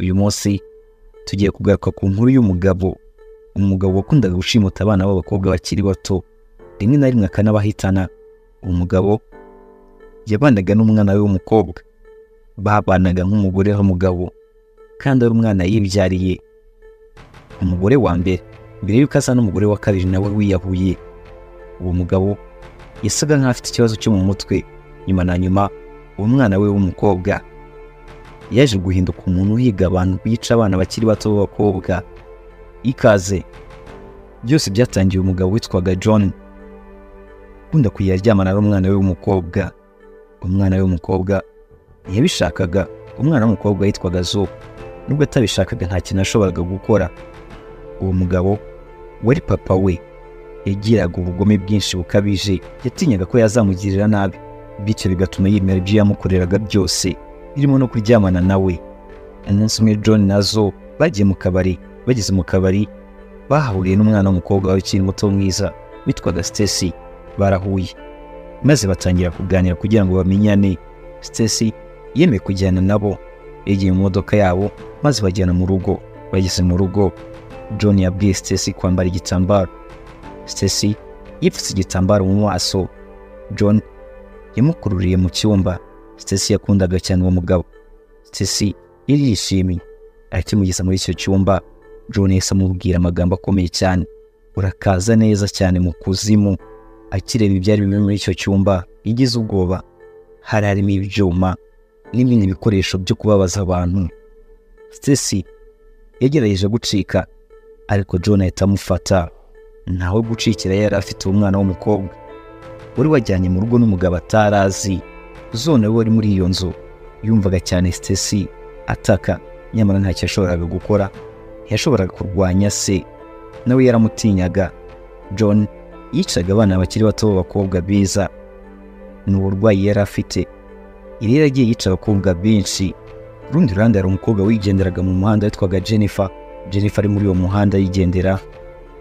uyu munsi tugiye kugaruka ku nkuru y'umugabo umugabo wakundaga gushimuta abana b'abakobwa bakiri bato. Rimwe na rimwe akanabahitana uwo mugabo yabanaga n'umwana we w'umukobwa. Babanaga nk'umugore n'umugabo kandi ari umwana yibyariye. Umugore wa mbere mbere y'uko asa n'umugore wa kabiri nawe wiyahuye uwo mugabo yasaga nk'aho afite ikibazo cyo mu mutwe. Nyuma na nyuma uwo mwana we w'umukobwa yaje guhinduka umuntu uhiga abantu bica abana bakiri bato b'abakobwa. Ikaze. Byose byatangiye umugabo witwaga john. Ukunda kujya aryamana n'umwana we w'umukobwa. Umwana we w'umukobwa ntiyabishakaga. Umwana w'umukobwa yitwaga zo nubwo atabishakaga nta kintu yashoboraga gukora. Uwo mugabo wari papa we. Yagiraga ubugome bwinshi bukabije. Yatinyaga ko yazamugirira nabi. Bityo bigatuma yemera ibyo yamukoreraga byose. Birimo no kuryamana nawe. Umunsi umwe john na zo bagiye mu kabari bageze mu kabari bahahuriye n'umwana w'umukobwa ukiri muto mwiza witwaga Stacy barahuye. Maze batangira kuganira kugira ngo bamenyane. Stacy yemeye kujyana nabo yagiye mu modoka yabo maze bajyana mu rugo. Bageze mu rugo John yabwiye Stacy kwambara igitambaro. Stacy yipfutse igitambaro mu maso. John yamukururiye mu cyumba. Stacy yakundaga cyane uwo mugabo. Stacy yari yishimiye akimugeza muri icyo cyumba. John yahise amubwira amagambo akomeye cyane. Urakaza neza cyane mu kuzimu. Akireba ibyari biri muri icyo cyumba. Yagize ubwoba. Hari harimo ibyuma. N'ibindi bikoresho byo kubabaza abantu. Stacy yagerageje gucika. Ariko John ahita amufata. Ntawe gucikira yari afite umwana w'umukobwa. Wari wajyanye mu rugo n'umugabo atarazi. Zone wari muri iyo nzu yumvaga cyane Stacy ataka nyamara ntacyo yashoboraga gukora. Ntiyashoboraga kurwanya se. Nawe yaramutinyaga. John yicaga abana bakiri bato b'abakobwa biza ni uburwayi yari afite. Yari yaragiye yica abakobwa benshi. Ku rundi ruhande hari umukobwa wigenderaga mu muhanda witwaga Jennifer. Jennifer ari muri uwo muhanda yigendera.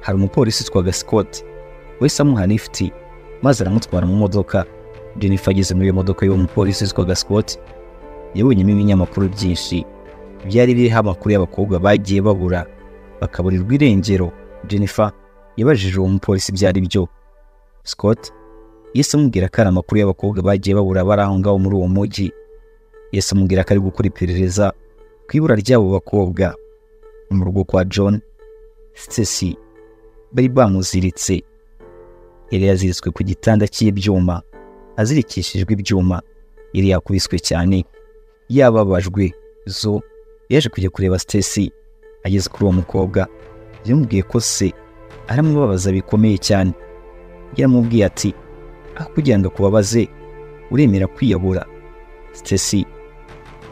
Hari umupolisi witwaga Scott. Wese amuha lifuti maze aramutwara mu modoka. Jennifer ageze muri iyo modoka y'uwo mupolisi witwaga Scott yabonyemo ibinyamakuru byinshi byari biriho amakuru y'abakobwa bagiye babura. Bakaburirwa irengero. Jennifer yabajije uwo mupolisi ibyo ari byo. Scott yahise amubwira ko ari amakuru y'abakobwa bagiye babura bari aho ngaho muri uwo mujyi yahise amubwira ko ari gukora iperereza ku ibura ry'abo bakobwa. Mu rugo kwa John Stacy bari bamuziritse. Yari yaziritswe ku gitanda cy'ibyuma. Azirikishijwe ibyuma. Yari yakubiswe cyane yababajwe. Zo yaje kujya kureba Stacy ageze kuri uwo mukobwa. Yamubwiye ko se aramubabaza bikomeye cyane. Yaramubwiye ati aho kugira ngo akubabaze uremera kwiyahura. Stacy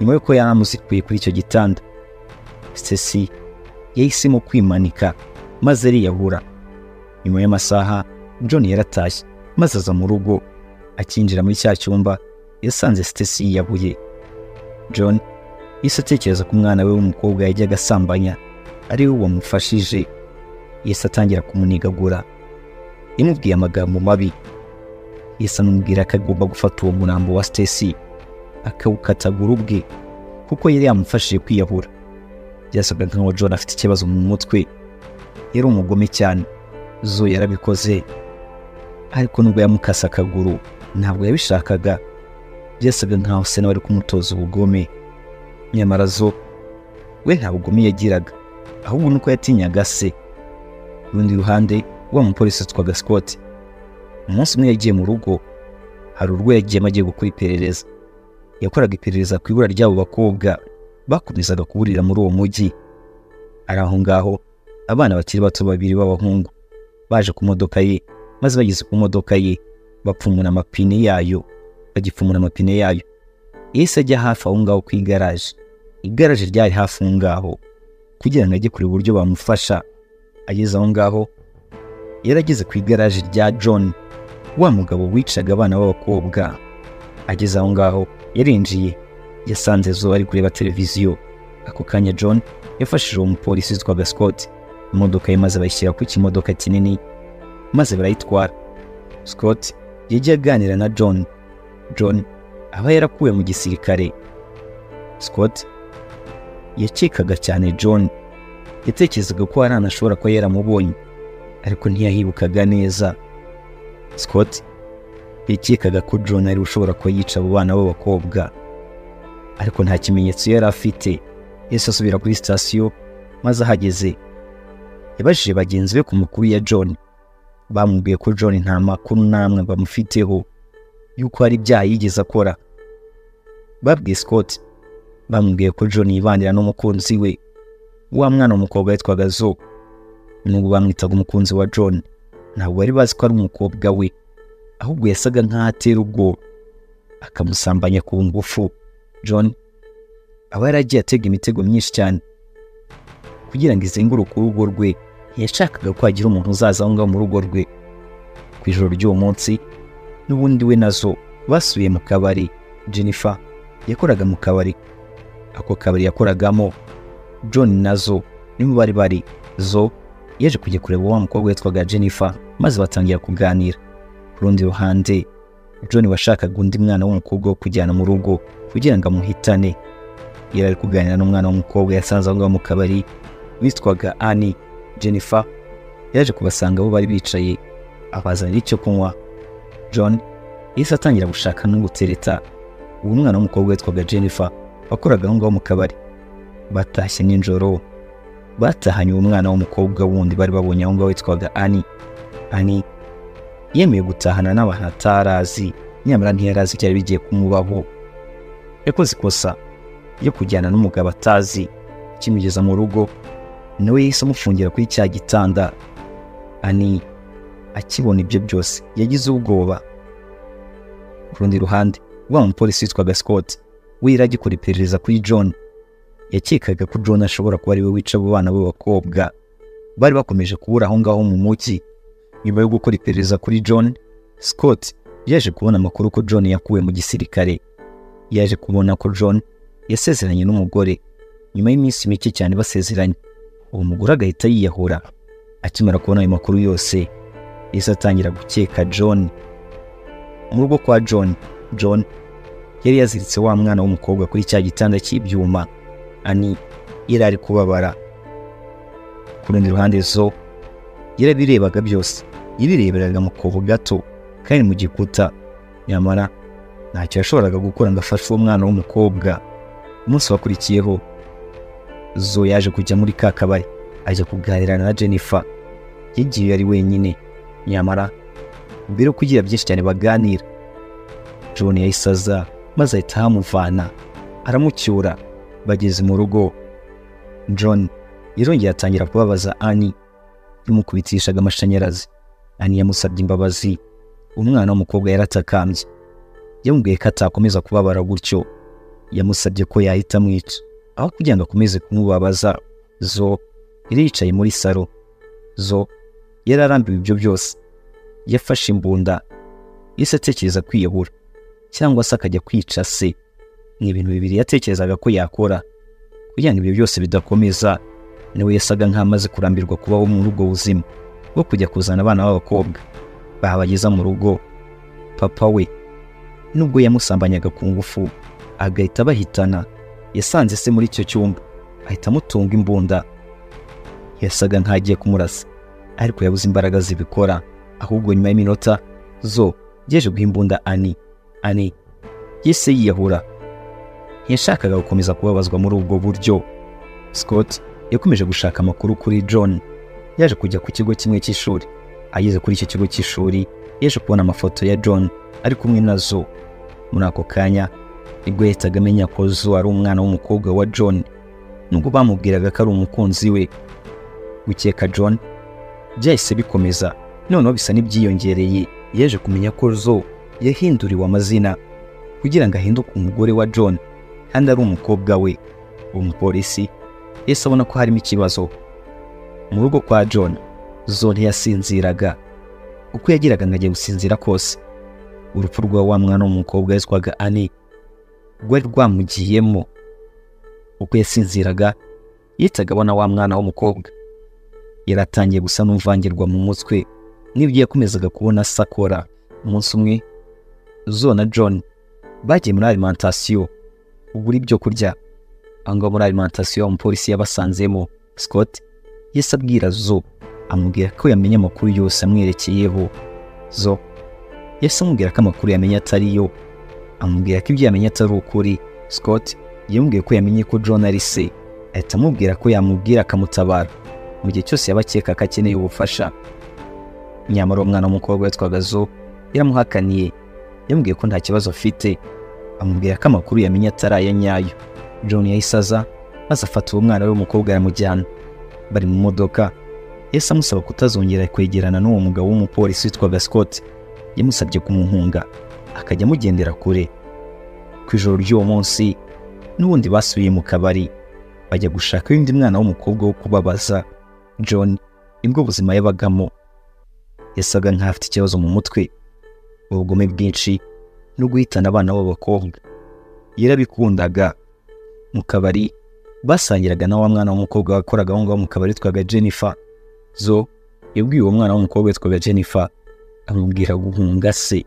nyuma y'uko yaramuzikuye kuri icyo gitanda Stacy yahisemo kwimanika maze ariyahura. Nyuma y'amasaha John yaratashye maze aza mu rugo. Akinjira muri cya cyumba yasanze Stacy yiyahuye John yahise atekereza ko umwana we w'umukobwa yajyaga asambanya ari we wamufashije. Yahise atangira kumunigagura yamubwiye amagambo mabi. Yahise amubwira ko agomba gufata uwo murambo wa Stacy akawukatagura ubwe kuko yari yamufashije kwiyahura. Byasaga nkaho John afite ikibazo mu mutwe. Yari umugome cyane. Zo yarabikoze ariko nubwo yamukase akaguru ntabwo yabishakaga. Byasaga nkaho se nawe ari kumutoza ubugome. Nyamara zo we nta bugome yagiraga ahubwo nuko yatinyaga se. Urundi ruhande wa mupolisi witwaga Scott umunsi umwe yagiye mu rugo hari urwo yagiyemo agiye gukora iperereza. Yakoraga iperereza ku ibura ry'abo bakobwa bakomezaga kuburira muri uwo mujyi ari aho ngaho abana bakiri bato babiri b'abahungu baje ku modoka ye maze bageze ku modoka ye. Bapfumura amapine yayo bagipfumura amapine yayo. Yahise ajya hafi aho ngaho ku igaraje? Igaraje ryari hafi aho ngaho? Kugira ngo ajye kureba uburyo bamufasha. Ageze aho ngaho yarageze ku igaraje rya John wa mugabo wicaga abana b'abakobwa. Ageze aho ngaho yarinjiye yasanze zo ari kureba televiziyo. Ako kanya John yafashije uwo mupolisi witwaga Scott imodoka ye maze bayishyira ku kimodoka kinini maze barayitwara. Scott yagiye aganira na John. John aba yarakuwe mu gisirikare. Scott yakekaga cyane john. Yatekerezaga ko hari ashobora kuba yaramubonye ariko ntiyahibukaga neza. Scott yakekaga ko john ari ushobora kuba yica abo bana b'abakobwa ariko nta kimenyetso yari afite. Yahise asubira kuri sitasiyo maze ahageze. Yabajije bagenzi be ku makuru ya john. Bamubwiye ko john nta makuru n'amwe bamufiteho y'uko hari ibyaha yigeze akora. Babwiye scott bamubwiye ko john yibanira n'umukunzi we. Wa mwana w'umukobwa witwaga zo nubwo bamwitaga umukunzi wa john ntabwo bari bazi ko ari umukobwa we ahubwo yasaga nk'aho atera ubwoba. Akamusambanya ku ngufu. John aba yaragiye atega imitego myinshi cyane kugira ngo izenguruke urugo rwe. Ntiyashakaga ko hagira umuntu uzaza aho ngaho mu rugo rwe. Ku ijoro ry'uwo munsi n'ubundi we na zo basubiye mu kabari. Jennifer yakoraga mu kabari. Ako kabari yakoragamo. John na zo nibo bari bari. Zo yaje kujya kureba wa mukobwa witwaga jennifer maze batangira kuganira. Ku rundi ruhande john washakaga undi mwana w'umukobwa wo kujyana mu rugo kugira ngo amuhitane. Yari ari kuganira n'umwana w'umukobwa yasanze aho ngaho mu kabari witwaga ani jennifer yaje kubasanga aho bari bicaye abazanira icyo kunywa. John yahise atangira gushaka no gutereta uwo mwana w'umukobwa witwaga jennifer wakoraga aho ngaho mu kabari. Batashye nijoro batahanye uwo mwana w'umukobwa wundi bari babonye aho ngaho witwaga ani ani yemeye gutahana n'abantu atarazi nyamara ntiyari azi ibyari bigiye kumubaho. Yakoze ikosa yo kujyana n'umugabo atazi kimugeza mu rugo. Nawe yahise amufungira kuri cya gitanda ani akibona ibyo byose. Yagize ubwoba. Ku rundi ruhande wa mupolisi witwaga scott we yari agikora iperereza kuri john. Yakekaga ko john ashobora kuba ari we wica abo bana b'abakobwa bari bakomeje kubura aho ngaho mu mujyi nyuma yo gukora iperereza kuri john scott yaje kubona amakuru ko john yakuwe mu gisirikare. Yaje kubona ko john yasezeranye n'umugore. Nyuma y'iminsi mike cyane basezeranye. Uwo mugore agahita yiyahura. Akimara kubona ayo makuru yose yahise atangira gukeka john. Mu rugo kwa john john yari yaziritse wa mwana w'umukobwa kuri cya gitanda cy'ibyuma. Ani? Yari ari kubabara. Ku rundi ruhande zo yarabirebaga byose. Yabireberaga mu kobo gato kandi mu gikuta. Nyamara ntacyo yashoboraga gukora ngo afashe uwo mwana w'umukobwa. Umunsi wakurikiyeho zo yaje kujya muri ka kabari ajya kuganira na jennifer. Yagiye ari wenyine. Nyamara mbere yo kugira byinshi cyane baganira. John yahise aza maze ahita ahamuvana aramucyura. Bageze mu rugo. John yarongeye atangira kubabaza ani yamukubitishaga amashanyarazi. Ani yamusabye imbabazi. Umwana w'umukobwa yaratakambye yamubwiye ko atakomeza kubabara gutyo. Yamusabye ko yahita amwica. Aho kugira ngo akomeze kumubabaza. Zo yari yicaye muri salo. Zo yari arambiwe ibyo byose. Yafashe imbunda. Yahise atekereza kwiyahura cyangwa se akajya kwica se. Ni ibintu bibiri yatekerezaga ko yakora. Kugira ngo ibyo byose bidakomeza nawe yasaga nk'amaze kurambirwa kubaho muri ubwo buzima bwo kujya kuzana abana b'abakobwa. Babageza mu rugo. Papa we. Nubwo yamusambanyaga ku ngufu agahita abahitana. Yasanze se muri icyo cyumba. Ahita amutunga imbunda. Yasaga nk'agiye kumurasa. Ariko yabuze imbaraga zibikora. Ahubwo nyuma y'iminota zo yaje guha imbunda ani ani yese yiyahura. Ntiyashakaga gukomeza kubabazwa muri ubwo buryo. Scott yakomeje gushaka amakuru kuri john. Yaje kujya ku kigo kimwe cy'ishuri. Ageze kuri icyo kigo cy'ishuri yaje kubona amafoto ya john ari kumwe na zo muri ako kanya ni bwo yahitaga amenya ko zo ari umwana w'umukobwa wa john. Nubwo bamubwiraga ko ari umukunzi we. Gukeka john byahise bikomeza. Noneho bisa n'ibyiyongereye. Yaje kumenya ko zo yahinduriwe amazina kugira ngo ahinduke umugore wa john kandi ari umukobwa we. Uwo mupolisi yahise abona ko harimo ikibazo. Mu rugo kwa john zo ntiyasinziraga uko yagiraga ngo agiye gusinzira kose. Urupfu rwa wa mwana w'umukobwa witwaga ani rwari rwamugiyemo. Uko yasinziraga yitaga abona wa mwana w'umukobwa. Yaratangiye gusa n'umvangirwa mu mutwe n'ibyo yakomezaga kubona sakora umunsi umwe zo na john bagiye muri alimantasiyo ugura ibyo kurya? Aho ngaho muri alimentation umupolisi yabasanzemo. Scott yese abwira zo amubwira ko yamenye amakuru yose amwerekeyeho. Zo yese amubwira ko amakuru yamenye atari yo amubwira ko ibyo yamenye atari ukuri. Scott yamubwiye ko yamenye ko John ari se. Ahita amubwira ko yamubwira akamutabara. Mu gihe cyose yaba akeka ko akeneye ubufasha. Nyamara uwo mwana w'umukobwa witwaga zo yaramuhakaniye yamubwiye ko nta kibazo afite. Amubwira ko amakuru yamenye atari aya nyayo. John yahise aza maze afata uwo mwana w'umukobwa aramujyana. Bari mu modoka. Yahise amusaba kutazongera kwegerana n'uwo mugabo w'umupolisi witwaga Scott. Yamusabye kumuhunga. Akajya amugendera kure. Ku ijoro ry'uwo munsi n'ubundi basubiye mu kabari bajya gushaka undi mwana w'umukobwa wo kubabaza. John ni bwo buzima yabagamo. Yasaga nk'aho afite ikibazo mu mutwe. Ubugome bwinshi no guhitana abana b'abakobwa. Yarabikundaga. Mu kabari basangiraga na wa mwana w'umukobwa wakoraga aho ngaho mu kabari witwaga Jennifer. Zo yabwiye uwo mwana w'umukobwa witwaga Jennifer amubwira guhunga se.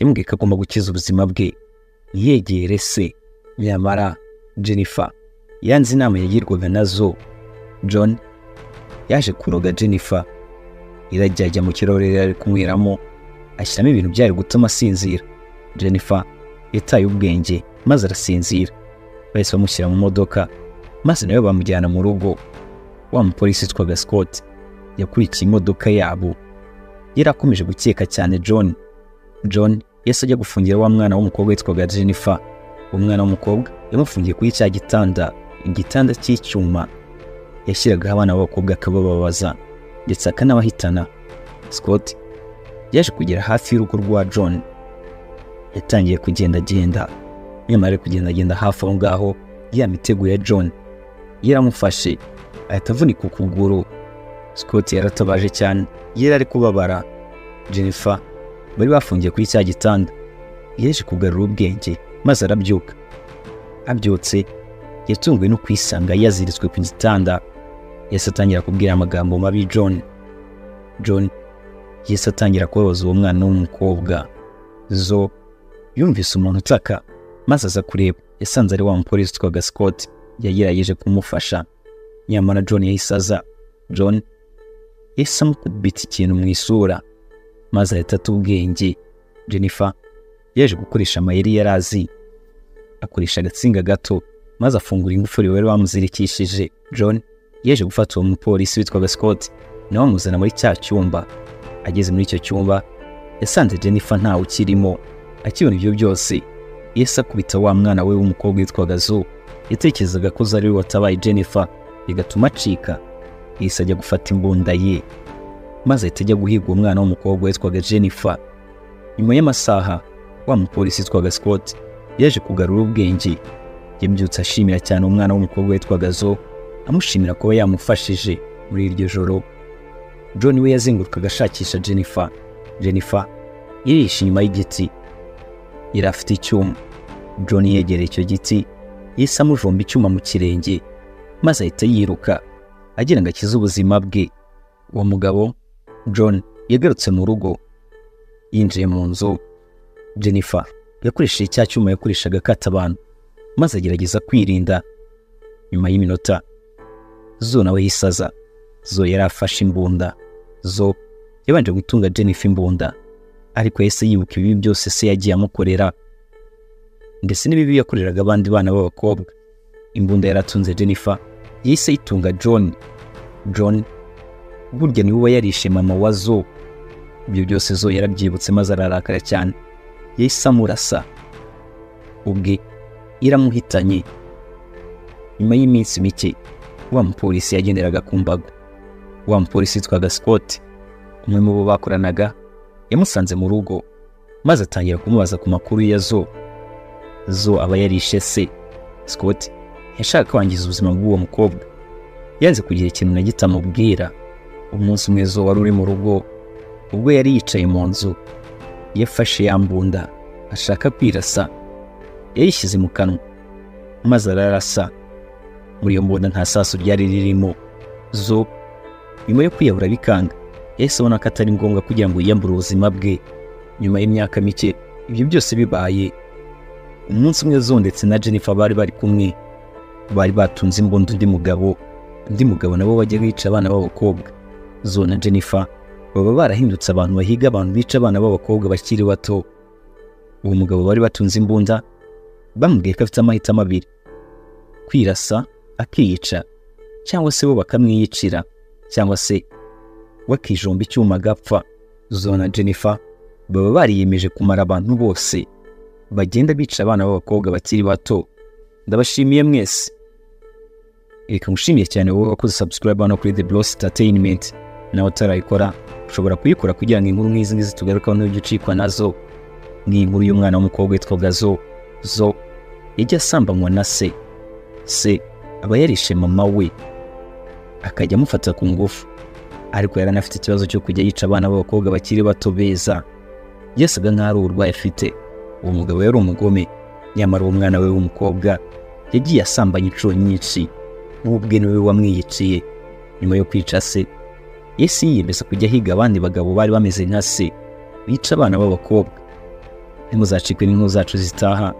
Yamubwiye ko agomba gukiza ubuzima bwe. Ntiyegere se. Nyamara Jennifer yanze inama yagirwaga na zo John yaje kuroga Jennifer. Irajya ajya mu kirori ari kunyweramo ashyiramo ibintu byari gutuma asinzira. Jennifer yataye ubwenge maze arasinzira. Bahise bamushyira mu modoka maze nawe bamujyana mu rugo. Wa mupolisi witwaga Scott yakurikiye imodoka yabo. Yari akomeje gukeka cyane John. John yese ajya gufungira wa mwana w'umukobwa witwaga Jennifer. Uwo mwana w'umukobwa yamufungiye kuri cya gitanda. Igitanda cy'icyuma yashyiragaho abana b'abakobwa akabababaza ndetse akanabahitana. Scott yaje kugera hafi y'urugo rwa John. Yatangiye kugendagenda. Nyamara ari kugendagenda hafi aho ngaho ya mitego ya John yaramufashe ahita avunika ukuguru. Scott yaratabaje cyane. Yari ari kubabara. Jennifer bari bafungiye kuri cya gitanda yaje kugarura ubwenge maze arabyuka. Abyutse yatunguwe no kwisanga yaziritswe ku gitanda. Yahise atangira kubwira amagambo mabi John. John yahise atangira kubabaza uwo mwana w'umukobwa. Zo yumvise umuntu utaka maze aza kureba. Yasanze ari wa mupolisi witwaga Scott yagerageje kumufasha. Nyamara John yahise aza. John yahise amukubita ikintu mu isura. Maze ahita ata ubwenge. Jennifer yaje gukoresha amayeri yari azi. Akoresha agatsinga gato maze afungura ingufuri bari bamuzirikishije. John yaje gufata uwo mupolisi witwaga Scott nawe amuzana muri cya cyumba. Ageze muri icyo cyumba yasanze Jennifer ntawe ukirimo. Akibona ibyo byose. Yese akubita wa mwana we w'umukobwa witwaga Zo. Yatekerezaga ko zari we watabaye Jennifer. Bigatuma acika. Yahise ajya gufata imbunda ye. Maze ajya guhiga uwo mwana w'umukobwa witwaga Jennifer. Nyuma y'amasaha wa mupolisi witwaga Scott yaje kugarura ubwenge. Yabyutse ashimira cyane umwana w'umukobwa witwaga Zo amushimira kuba yamufashije muri iryo joro. John we yazengurukaga ashakisha Jennifer. Jennifer yirishe inyuma y'igiti. Yari afite icyuma. John yegereye icyo giti yahise amujomba icyuma mu kirenge maze ahita yiruka agira ngo akize ubuzima bwe. Uwo mugabo John yagarutse mu rugo. Yinjiye mu nzu. Jennifer yakoresheje cya cyuma yakoreshaga akata abantu maze agerageza kwirinda. Nyuma y'iminota zo nawe yisaza. Zo yari afashe imbunda. Zo yabanje gutunga Jennifer imbunda ariko yahise yibuka ibibi byose se yagiye amukorera. Ndetse n'ibibi yakoreraga abandi bana b'abakobwa. Imbunda yaratunze Jennifer yahise yitunga John. John burya ni we uba yarishe mama wa zo. Ibyo byose zo yarabyibutse maze ararakara cyane. Yahise amurasa ubwe iramuhitanye. Nyuma y'iminsi mike wa mupolisi yagenderaga ku mbago. Wa mupolisi witwaga Scott umwe mu bo bakoranaga yamusanze mu rugo maze atangira kumubaza ku makuru ya zo. Zo aba yarishe se. Scott yashaka kwangiza ubuzima bw'uwo mukobwa. Yanze kugira ikintu na gito amubwira. Umunsi umwe zo wari uri mu rugo ubwo yari yicaye mu nzu yafashe ya mbunda ashaka kwirasa yayishyize mu kanwa maze ararasa. Muri iyo mbunda nta sasu ryari ririmo. Zo nyuma yo kwiyahura bikanga yahise abona ko atari ngombwa kugira ngo yiyambure ubuzima bwe. Nyuma y'imyaka mike ibyo byose bibaye umunsi umwe zo ndetse na Jennifer bari bari kumwe. Bari batunze imbunda undi mugabo undi mugabo nabo bajya bica abana b'abakobwa. Zo na jennifer. Baba barahindutse abantu bahiga abantu bica abana b'abakobwa bakiri bato. Uwo mugabo bari batunze imbunda bamubwiye ko afite amahitamo abiri. Kwirasa akiyica cyangwa se bo bakamwiyicira cyangwa se wakijomba icyuma agapfa. Zo na jennifer baba bariyemeje kumara abantu bose bagenda bica abana b'abakobwa bakiri bato. Ndabashimiye mwese. Reka ngushimiye cyane wowe wakoze subscribe hano kuri The Bloss Entertainment. Nawe utarayikora ushobora kuyikora kugira ngo inkuru nk'izi ngizi tugarukaho n'ujya ucikwa na zo nk'inkuru y'umwana w'umukobwa witwaga zo zo yajya asambanywa na se. Se aba yarishe mama we akajya amufata ku ngufu. Ariko yari anafite ikibazo cyo kujya yica abana b'abakobwa bakiri bato beza. Yasaga nk'aho ari uburwayi afite. Uwo mugabo yari umugome nyamara uwo mwana we w'umukobwa yagiye asambanya inshuro nyinshi n'ubwe ni we wamwiyiciye. Nyuma yo kwica se yesi yiyemeza kujya ahiga abandi bagabo bari bameze nka se. Bica abana b'abakobwa. Ntimuzacikwe n'inkuru zacu zitaha